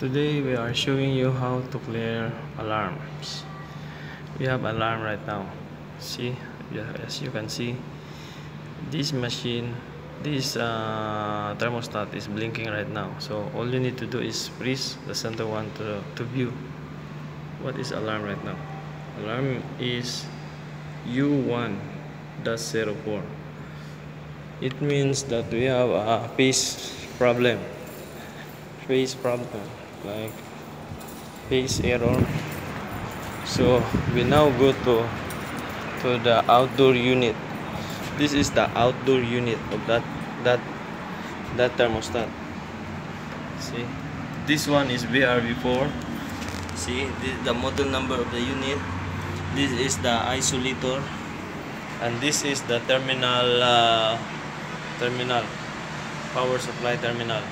Today we are showing you how to clear alarms. We have alarm right now. See, as you can see, this machine, this uh, thermostat is blinking right now. So all you need to do is press the center one to, to view. What is alarm right now? Alarm is U1.04. It means that we have a phase problem. Phase problem like phase error so we now go to to the outdoor unit. This is the outdoor unit of that that that thermostat. See? This one is VRV4 see? This the model number of the unit. This is the isolator. And this is the terminal uh, terminal. Power supply terminal.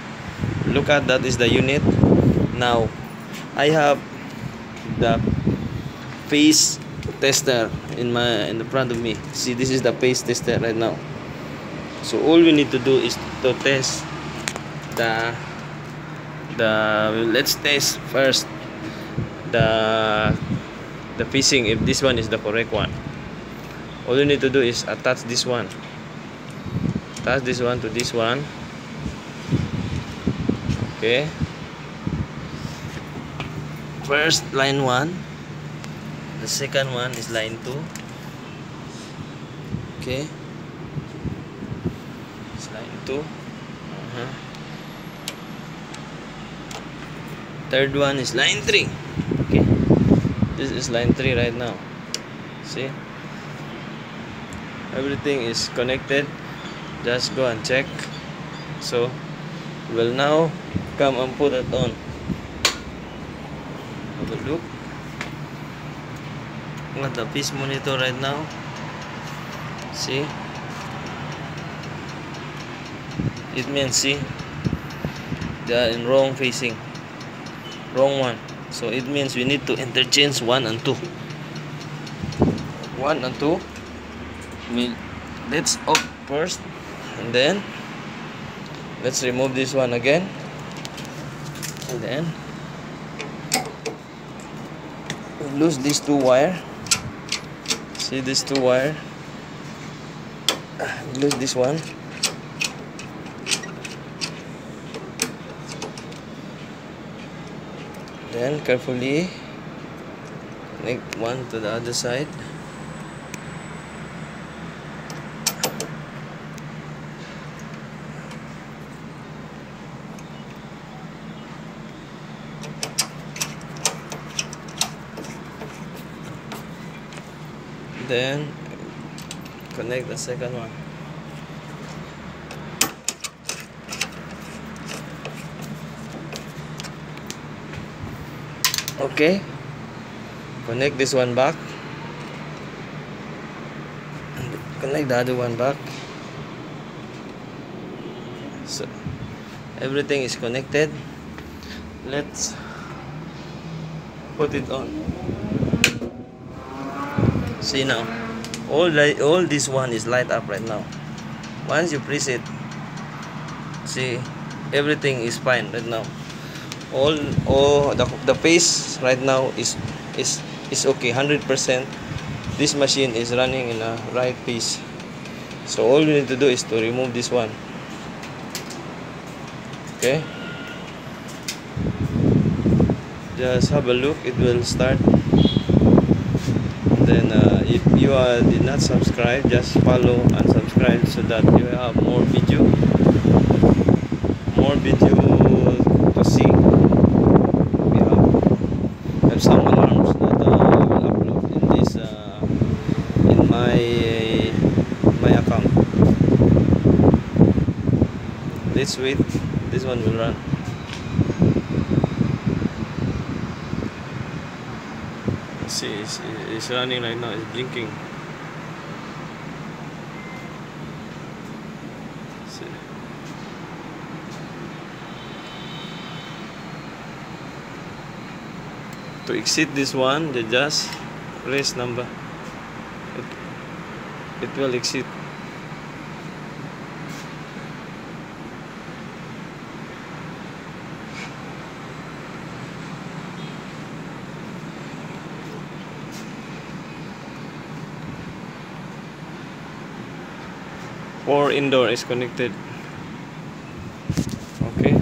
Look at that is the unit now I have the phase tester in my in the front of me. See this is the phase tester right now. So all we need to do is to test the the let's test first the the phasing if this one is the correct one. All you need to do is attach this one. Attach this one to this one. Okay first line 1 the second one is line 2 okay. It's line 2 uh -huh. third one is line 3 okay. This is line 3 right now. See? Everything is connected. Just go and check. So we'll now come and put it on have a look. At the phase monitor right now? See? It means see they are in wrong phasing. Wrong one. So it means we need to interchange one and two. One and two. We let's off first and then let's remove this one again. And then lose these two wire. See these two wire? Lose this one. Then carefully connect one to the other side then connect the second one. Okay. Connect this one back. Connect the other one back. So everything is connected. Let's put it on see now all light all this one is light up right now. Once you press it see everything is fine right now. All all the, the phase right now is is is okay 100 percent. This machine is running in a right phase so all you need to do is to remove this one. Okay. Just have a look it will start then uh, if you uh, did not subscribe just follow and subscribe so that you have more video more video to see. We have, have some alarms that uh, I will upload in this uh, in my my account. Let's wait. This one will run see it's, it's running right now it's blinking. See. to exit this one you just press number. It, it will exit four indoor is connected. Okay.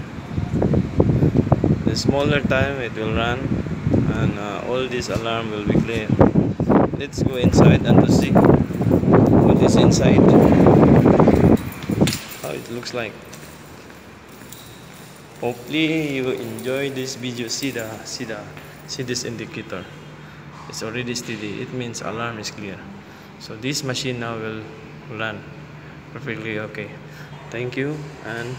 The smaller time it will run and uh, all this alarm will be clear. Let's go inside and to see what is inside. How it looks like. Hopefully you enjoy this video. See the see the see this indicator. It's already steady. It means alarm is clear. So this machine now will run perfectly okay. Thank you and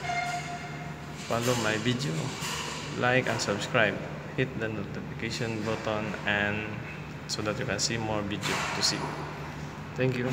follow my video. Like and subscribe. Hit the notification button and so that you can see more video to see. Thank you